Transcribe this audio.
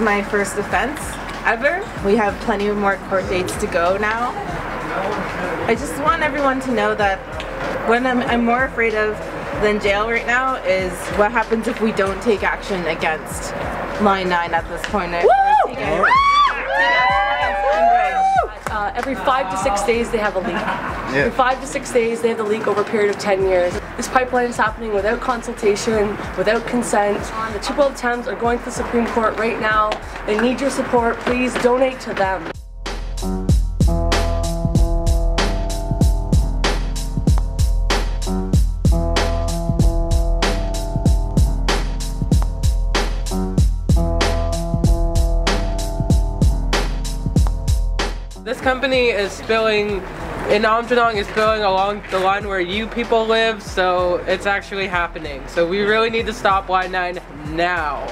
my first offense ever. We have plenty of more court dates to go now. I just want everyone to know that what I'm, I'm more afraid of than jail right now is what happens if we don't take action against Line 9 at this point. Every five to six days they have a leak. Every five to six days they have the leak over a period of 10 years. This pipeline is happening without consultation, without consent. The two Chippewa Thames are going to the Supreme Court right now. They need your support. Please donate to them. This company is spilling in Aamjiwnaang is spilling along the line where you people live, so it's actually happening. So we really need to stop line 9 now.